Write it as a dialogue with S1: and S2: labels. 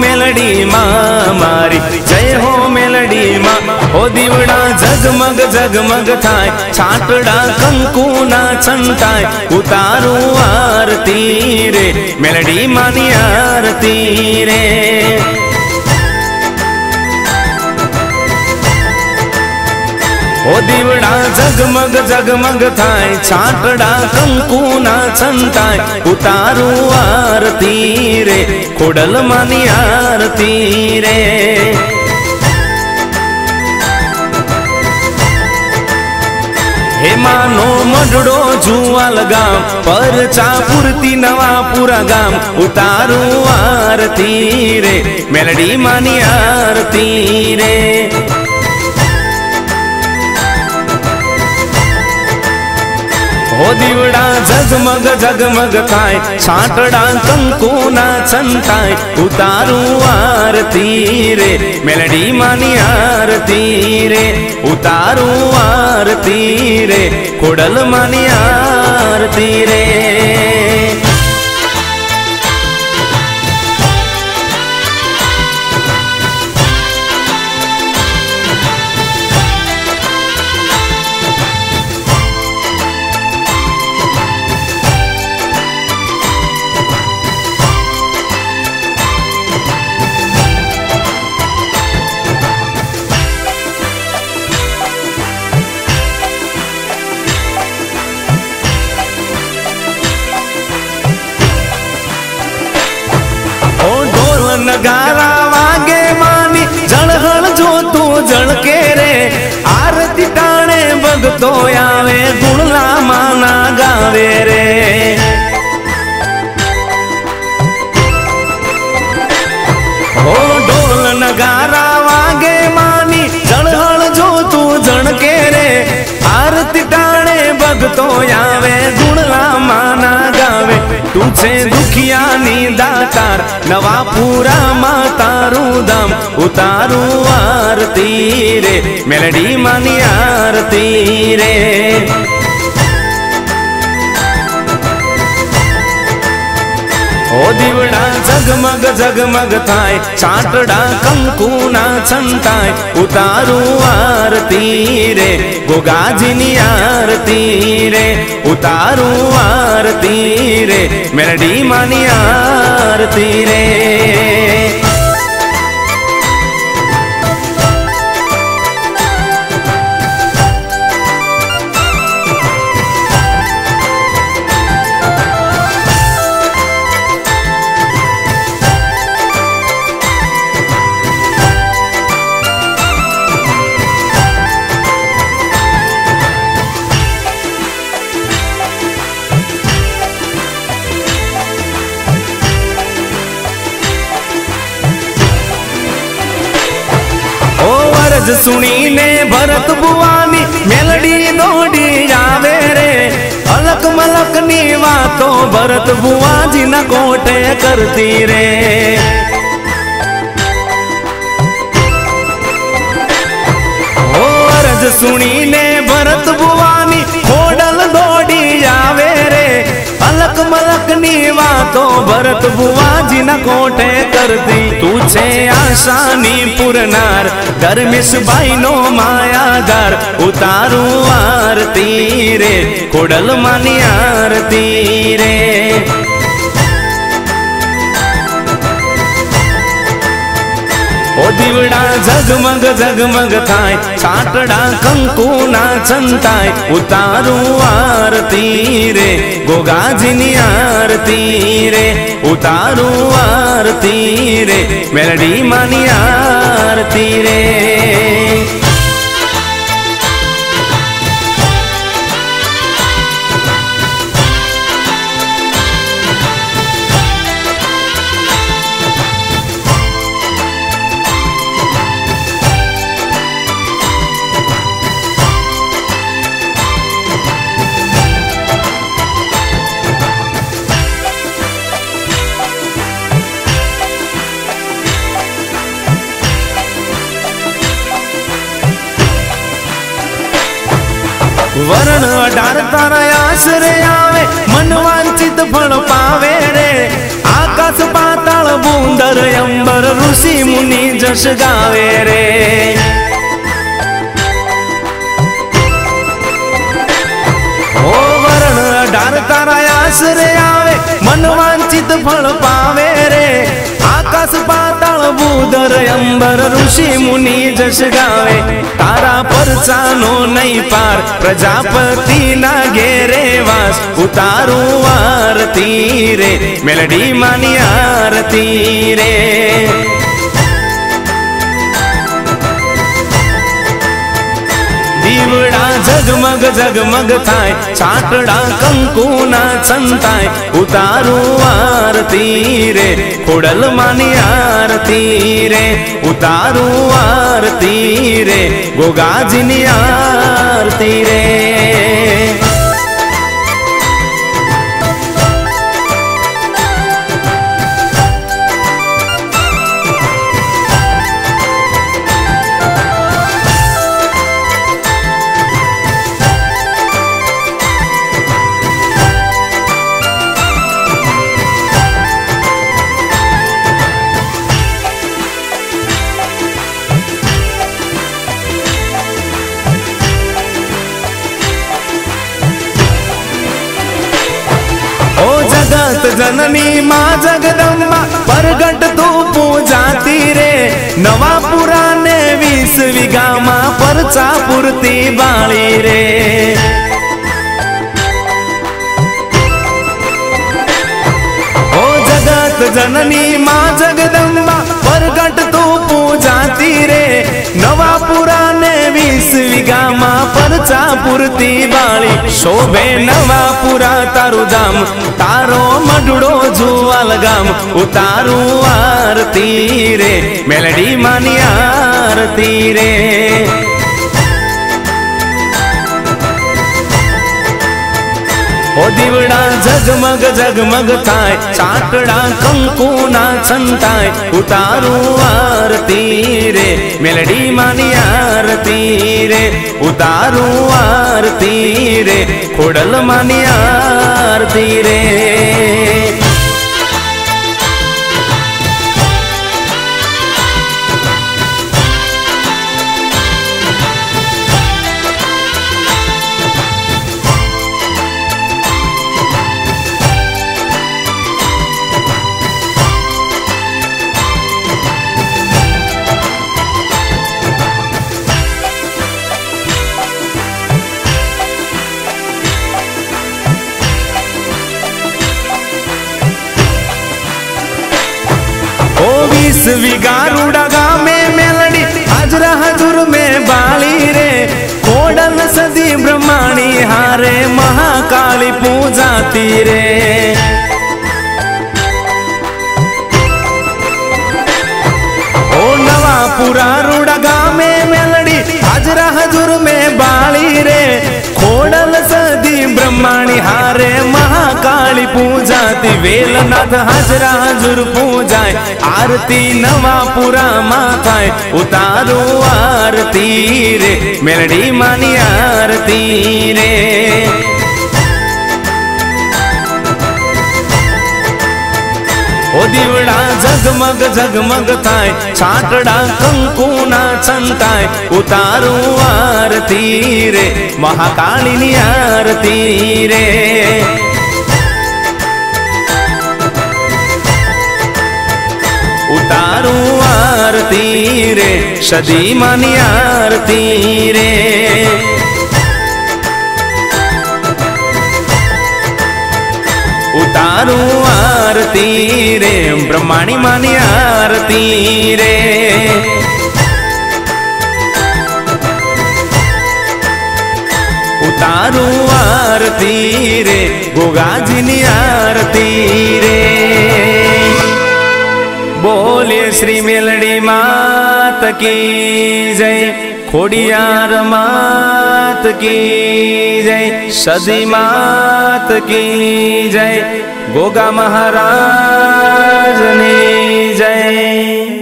S1: મેલડી મારી. જય હો મેલડીમાં. હો દીવડા જગમગ જગમગ થાય. છાટડા કંકુના છંટાય. ઉતારું આરતી રે. મેલડી માની આરતી રે. ઓ દીવડા જગમગ જગમગ થાય છાટડા કંકુના છંટાય, ઉતારું આરતી રે ખોડલ માની આરતી રે. હેમાનો મઢડો જુવાલ ગામ પરચા પૂરતી નવાપુરા ગામ, ઉતારું આરતી રે મેલડી માની આરતી રે. હો દીવડા જગમગ જગમગ થાય છાટડા કંકુના છંટાય ઉતારું આરતી રે મેલડી માની આરતી રે ઉતારું આરતી રે ખોડલ માની આરતી રે નગારા વાગે માની, જળહળ જોતું જળકે રે. આરતી ટાણે ભગતો આવે, ગુણલા માના ગાવે રે. ઓ ઢોલ નગારા વાગે માની, જળહળ જોતું જળકે રે. આરતી ટાણે ભગતો આવે, ગુણલા માના તું છે દુખિયાની દાતાર નવા પૂરામાં તારું દમ ઉતારું આરતી રે મેલડી માની આરતી રે ઓ દીવડા જગમગ જગમગ થાય છાટડા કંકુના છંટાય ઉતારું આરતી રે ગોગાજીની આરતી રે ઉતારું આરતી રે મેરડી માની આરતી રે અરજ સુણીને ભરત બુવાની મેલડી દોડી આવે રે. અલક મલકની વાતો ભરત બુવાજીના કોટે કરતી રે. ઓ વાતો બુવાજી ના કોટે કરતી તું છે આશાની પૂરનાર ધર્મેશભાઈ નો માયાધાર. ઉતારું આરતી રે કોડલ માની આરતી રે. દીવડા જગમગ જગમગ થાય, છાટડા કંકુના છંટાય, ઉતારું આરતી રે, ગોગાજીની આરતી રે, ઉતારું આરતી રે મેલડી માની આરતી રે. તારા આશરે આવે મન વાંચિત ફળ પાવે રે. આકાશ પાતાળ બુંદર, અંબર ઋષિ મુનિ જશ ગાવે રે. ઓ વરણ, અઢાર તારા આશરે આવે મન વાંચિત ફળ પાવે રે. અંબર ઋષિ મુનિ જશ ગાવે તારા પરચાનો નહીં પાર પ્રજાપતિ ના ઘેરે વાસ ઉતારું આરતી રે મેલડી માની આરતી રે દીવડા ઝગમગ ઝગમગ થાય છાટડા કંકુના સંતાય. ઉતારું આરતી રે ખોડલ માની આરતી રે. ઉતારું આરતી રે, ગોગાજીની આરતી રે. જગત જનની માં જગદંબા પરગટ તું પૂજાતી રે નવા પુરાને વીસ વીઘામાં પરચા પૂરતી બાળી રે ઓ જગત જનની માં જગદંબા પરગટ તું પૂજાતી રે નવા પુરાને વીસ વીઘામાં પરચા પૂરતી બાળી શોભે નવા પુરા તારું ધામ. તારો મડડો જુવાલ ગામ. ઉતારું આરતી રે. મેલડી માની આરતી રે. ઓ દીવડા ઝગમગ ઝગમગ થાય, ચાટડા કંકુના છંતાય ઉતારું આરતી રે, મેલડી માની આરતી રે, ઉતારું આરતી રે, ખોડલ માની આરતી રે. વીસવી ગારુડા ગામે મેલડી આજરા હજુર મે બાળી રે. કોડલ સદી બ્રહ્માણી, હારે મહાકાળી પૂજાતી રે. પૂજા તે વેલનાથ હાજરા હાજર પૂજાય. આરતી નવા પુરામાં થાય. ઉતારો આરતી રે, મેલડી માની આરતી રે. ઓ દીવડા ઝગમગ ઝગમગ થાય. છાટડા કંકુના ચંતાય ઉતારો આરતી રે, મહાકાળીની આરતી રે. આરતી રે સદી માની આરતી રે ઉતારું આરતી રે બ્રહ્માણી માની આરતી રે ઉતારું આરતી રે ગોગાજીની આરતી રે બોલે શ્રી મેલડી માત કી જય, ખોડિયાર માત કી જય, સદી માત કી જય, ગોગા મહારાજની જય.